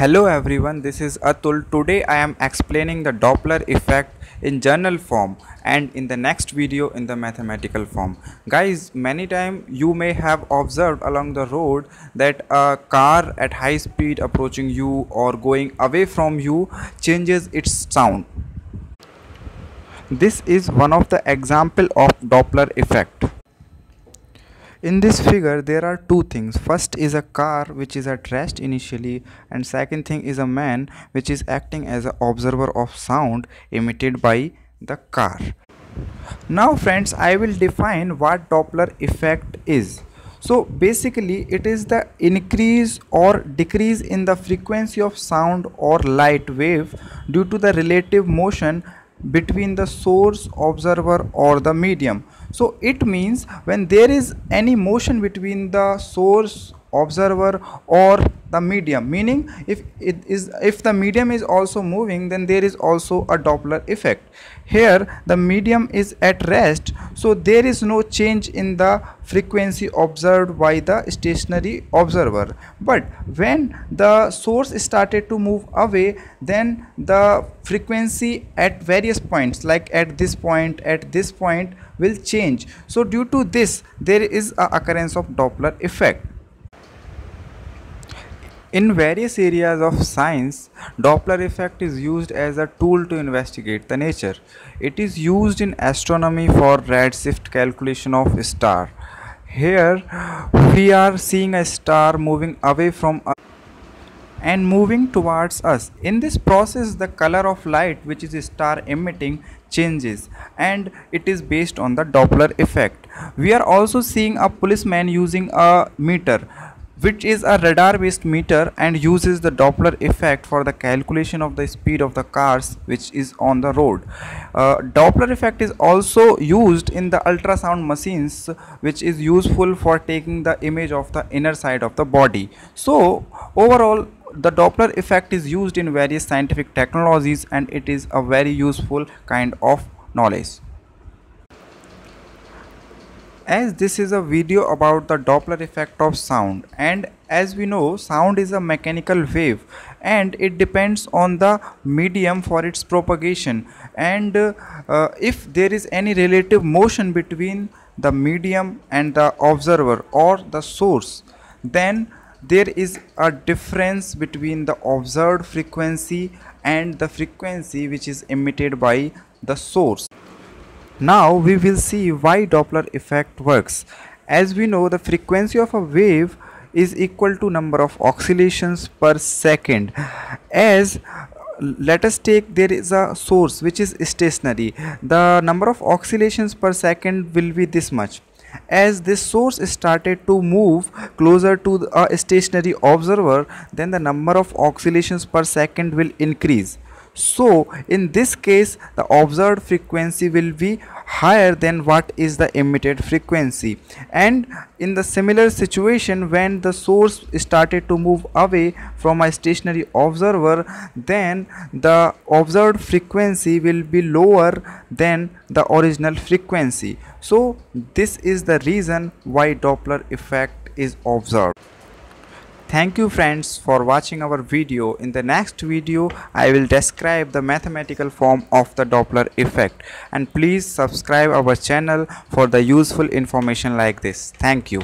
Hello everyone, this is Atul. Today I am explaining the Doppler effect in journal form and in the next video in the mathematical form. Guys, many time you may have observed along the road that a car at high speed approaching you or going away from you changes its sound. This is one of the example of Doppler effect in this figure there are two things. First is a car which is at rest initially and second thing is a man which is acting as an observer of sound emitted by the car. Now friends i will define what doppler effect is. So basically it is the increase or decrease in the frequency of sound or light wave due to the relative motion between the source observer or the medium. So it means when there is any motion between the source observer or the medium. Meaning if it is if the medium is also moving then there is also a doppler effect. Here the medium is at rest so there is no change in the frequency observed by the stationary observer. But when the source started to move away then the frequency at various points like at this point at this point will change. So due to this there is a occurrence of doppler effect in various areas of science, Doppler effect is used as a tool to investigate the nature. It is used in astronomy for redshift calculation of a star. Here we are seeing a star moving away from us and moving towards us. In this process the color of light which is a star emitting changes and it is based on the Doppler effect. We are also seeing a policeman using a meter which is a radar based meter and uses the Doppler effect for the calculation of the speed of the cars which is on the road. Uh, Doppler effect is also used in the ultrasound machines which is useful for taking the image of the inner side of the body. So overall the Doppler effect is used in various scientific technologies and it is a very useful kind of knowledge as this is a video about the Doppler effect of sound. And as we know sound is a mechanical wave and it depends on the medium for its propagation. And uh, if there is any relative motion between the medium and the observer or the source then there is a difference between the observed frequency and the frequency which is emitted by the source now we will see why Doppler effect works. As we know the frequency of a wave is equal to number of oscillations per second. As let us take there is a source which is stationary. The number of oscillations per second will be this much. As this source started to move closer to a stationary observer then the number of oscillations per second will increase so in this case the observed frequency will be higher than what is the emitted frequency. And in the similar situation when the source started to move away from a stationary observer then the observed frequency will be lower than the original frequency. So this is the reason why doppler effect is observed Thank you friends for watching our video. In the next video, I will describe the mathematical form of the Doppler effect. And please subscribe our channel for the useful information like this. Thank you.